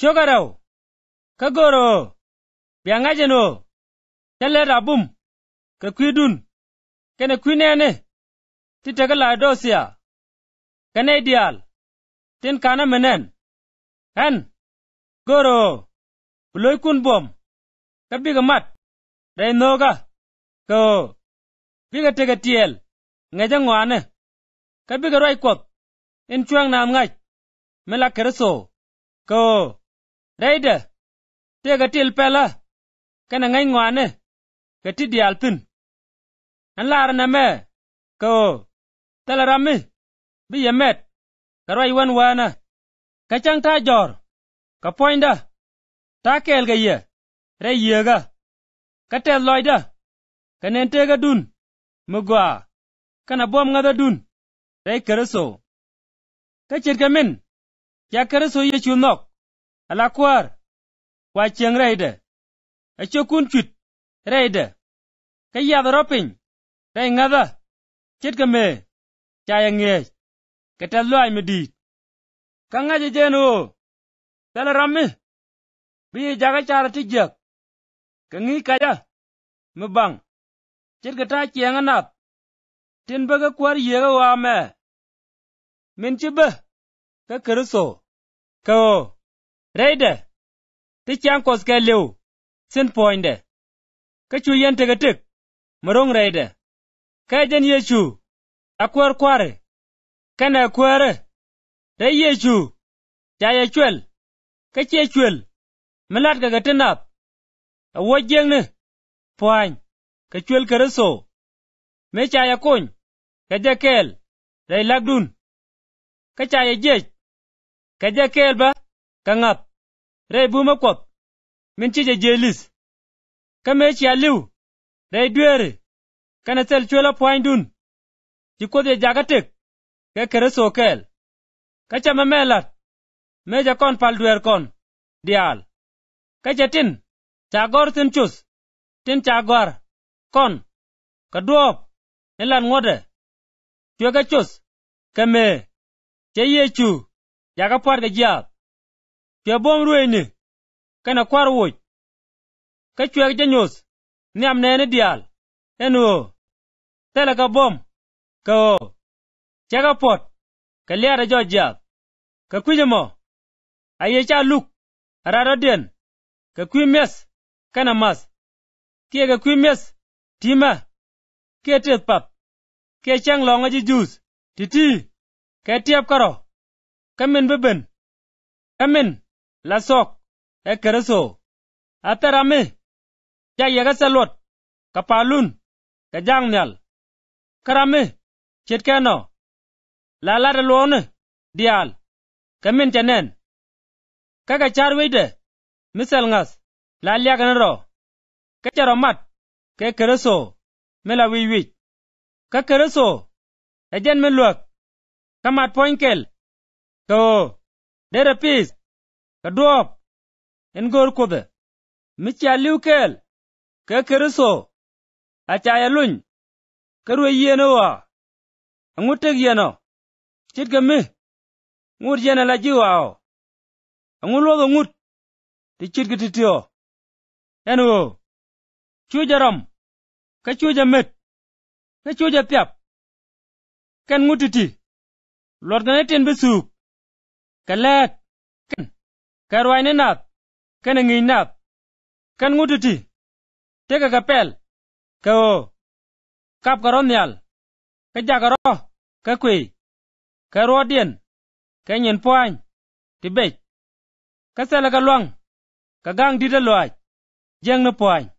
chogarau kagoro, biangajeno tele rabum ka kwidun kene kwinene ti tege laodicea kene dial tin kana menen hen, goro buloi kun bom ka biga mat rei noga ko biga tega tiel ŋeje ŋwane ka biga roi kwot in cueŋ nam ŋac mela kereso ko reide te tega til pela kene ŋeny ŋwane ke ti dial thin an lar na me ko tele rami bi yemet ka roi wen wana ka caŋ ta jor ka poinda ta kel ga ye re yega ka tet loida ka nen tega dun mugwa kana bom ŋadha dun re kereso ka cit ka min ya kereso yecu nok ala kwar wa cieŋ reide. Acokun cuit reide. Ka yadh ropiny. Rei ŋadha cit ka me. Caya ŋiec ka tet medit ka ŋaji jen o tele rami bi yi jaka cara ti jak ka ŋi kaja mi baŋ cit ka ta cieŋ nap tin be ka kwar yega wa me. Min ci be. Ka kereso ka o Reide, ti kyang kos ke liu, sin poinde. Ka chu yen te gatik, marong reide. Ka jen yechu, akwer kware. Kana akwere, da yechu, ja ye chwel, ka che chwel, milat ga gatinap. A wajeng ni, poany, ka chwel ka reso. Me cha ya kony, ka jakel, rai lagdun. Ka cha ya jej, ka jakel ba. kaŋap rei bumakwap min cije jelis. Ka meci aliu rei dwere kana sel cuela puany ci kodhie jakatek ke kere sokel ka ca memelat meja kon pal dwer kon. Dial. Ka ca tin. Ca gor tin cus. Tin ca gwar. Kon. Ka duop ilan ŋode cuwe ka cus. Ka mee ce ye cu. Jaka puat ka jiap. cwe bom ruene. Kana kwar wuc Ka chwek jenyus Niam neni dial. en o tele ka bom. Ka o. Chaka pot. Ka liara jo jab. Ka kujamo. Aye ca luk. arado den. Ka kwi mes. Kana mas. Kie ka kwi mes. Tima. Kie tet pap. Kie chang longa ji juice. Titi. ke tiep karo. Kamen beben. Kamen. lasok e kereso atarami ja yegeselot kapalun kejang nial ƙarami chet keno lalade luoni dial kemin tenen kaka char weide misel ngas laliakenero kejaro mat ke kereso mela wiwic ka kereso ejen mi luok kamat poinkel koo dere pis ka duop en gor kudhe mi cia kel. Ke kereso. Acaya luny. Ka rwe yiene wa. Aŋut yeno. Chit ke mi. Ŋut yene la ji wao aŋu luodho ng'ut. Ti chit ke titio. En wo. Cuja rom. Ka cuja met. Ka cuja piap. Ken ng'utiti titi luot kene tin bi suuk ka karwaine nath kana nginy nath kan ŋutu ti teka kapel kawo kap karo nial ka jakaro ka kwei ka ruodien ka nyen puany ti bec ka sela ka luaŋ ka gaŋ dit e aluac jeŋ na puany.